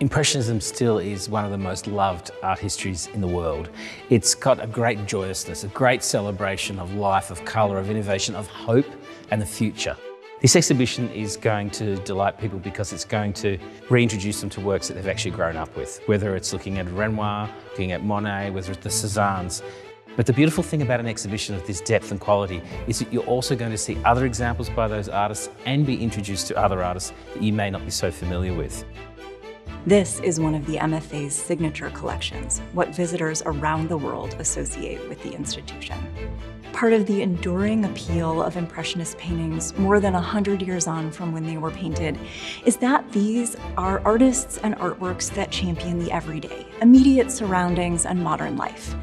Impressionism still is one of the most loved art histories in the world. It's got a great joyousness, a great celebration of life, of colour, of innovation, of hope and the future. This exhibition is going to delight people because it's going to reintroduce them to works that they've actually grown up with, whether it's looking at Renoir, looking at Monet, whether it's the Cezannes. But the beautiful thing about an exhibition of this depth and quality is that you're also going to see other examples by those artists and be introduced to other artists that you may not be so familiar with. This is one of the MFA's signature collections, what visitors around the world associate with the institution. Part of the enduring appeal of Impressionist paintings more than 100 years on from when they were painted is that these are artists and artworks that champion the everyday, immediate surroundings, and modern life.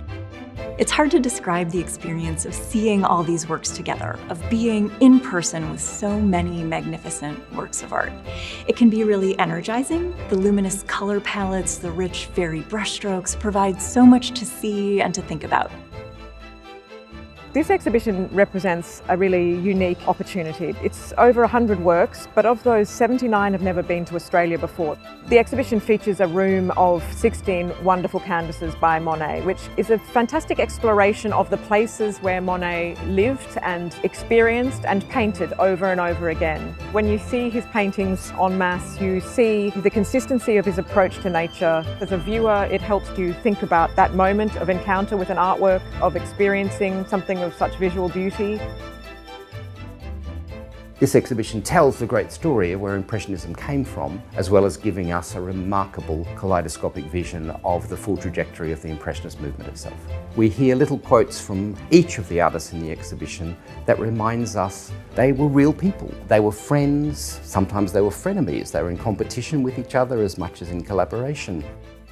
It's hard to describe the experience of seeing all these works together, of being in person with so many magnificent works of art. It can be really energizing. The luminous color palettes, the rich, varied brushstrokes provide so much to see and to think about. This exhibition represents a really unique opportunity. It's over 100 works, but of those, 79 have never been to Australia before. The exhibition features a room of 16 wonderful canvases by Monet, which is a fantastic exploration of the places where Monet lived and experienced and painted over and over again. When you see his paintings en masse, you see the consistency of his approach to nature. As a viewer, it helps you think about that moment of encounter with an artwork, of experiencing something of such visual beauty. This exhibition tells the great story of where Impressionism came from, as well as giving us a remarkable kaleidoscopic vision of the full trajectory of the Impressionist movement itself. We hear little quotes from each of the artists in the exhibition that reminds us they were real people. They were friends, sometimes they were frenemies. They were in competition with each other as much as in collaboration.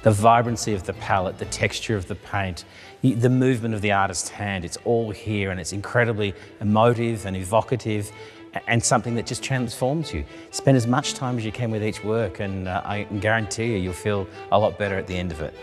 The vibrancy of the palette, the texture of the paint, the movement of the artist's hand, it's all here and it's incredibly emotive and evocative and something that just transforms you. Spend as much time as you can with each work and uh, I guarantee you you'll feel a lot better at the end of it.